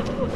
Oh!